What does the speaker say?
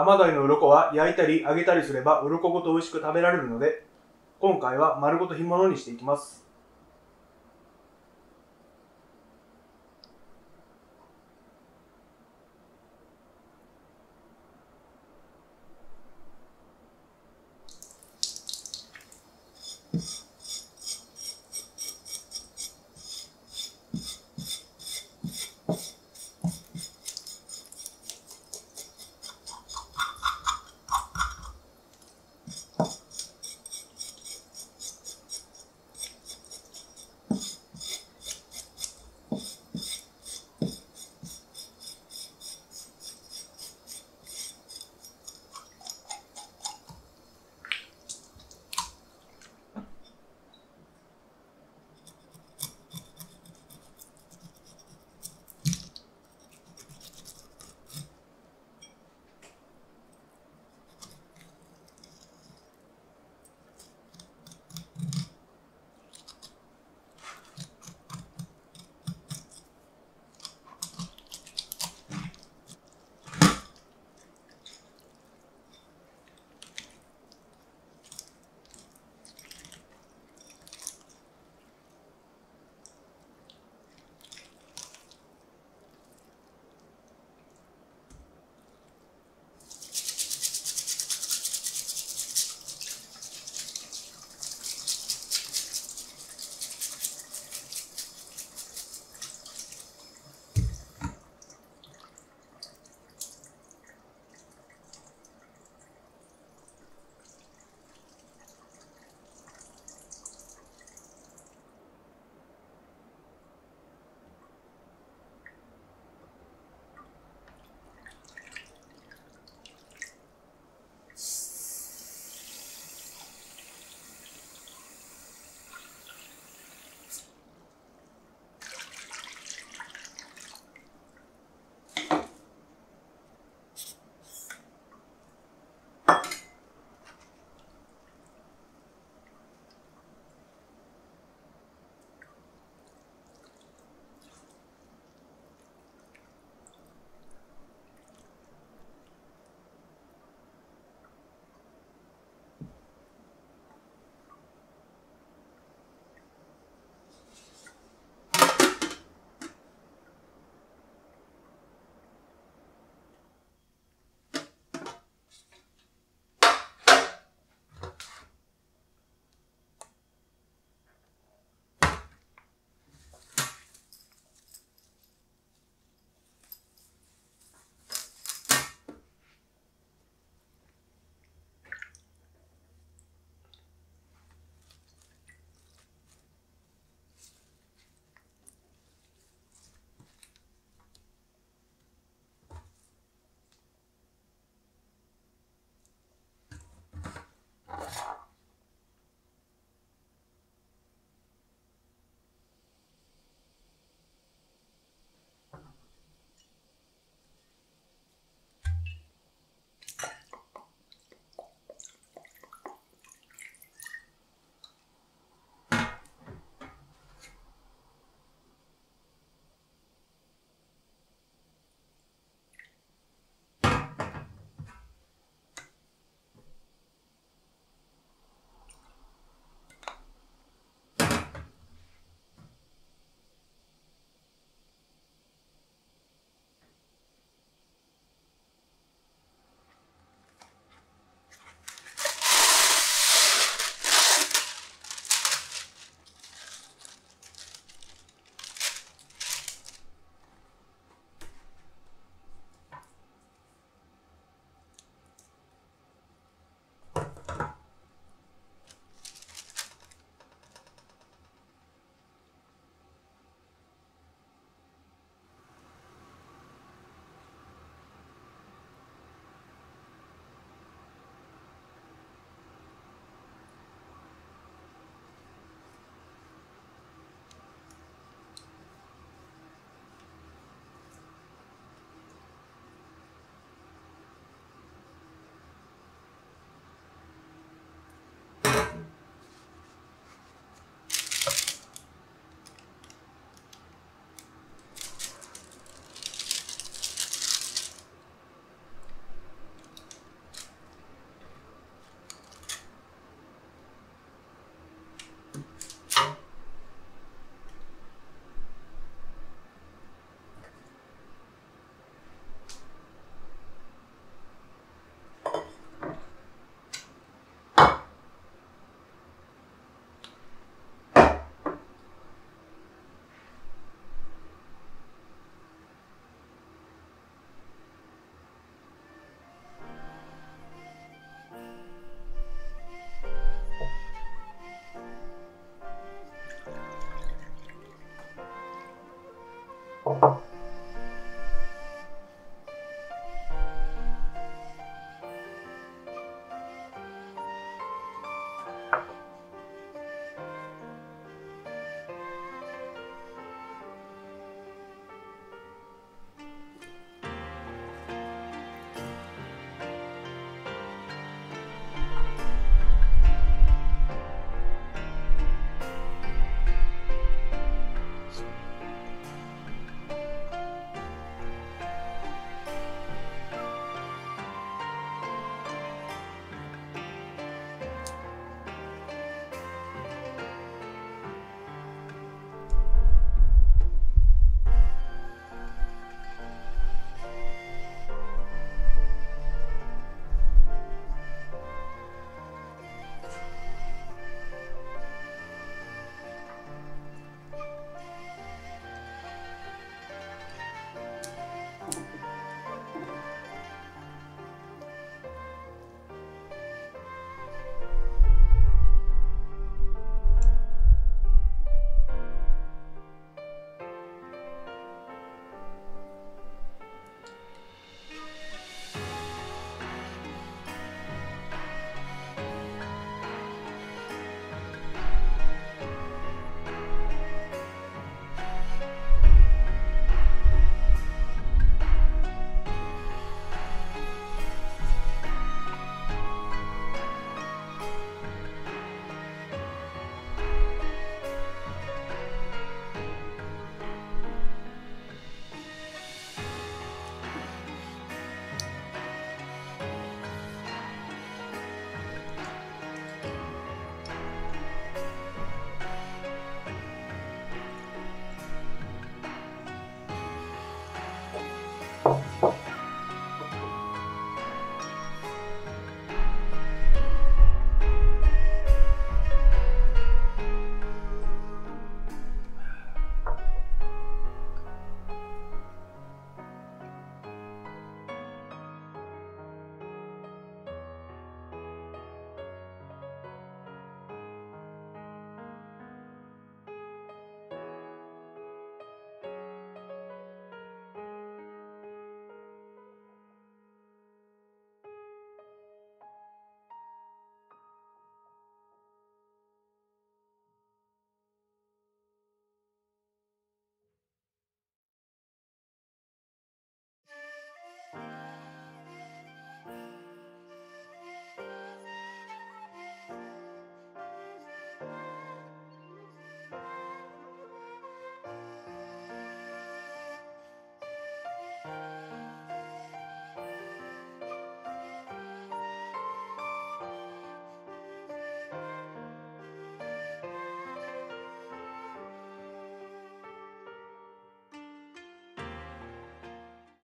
甘鯛の鱗は焼いたり揚げたりすれば鱗ごと美味しく食べられるので、今回は丸ごと干物にしていきます。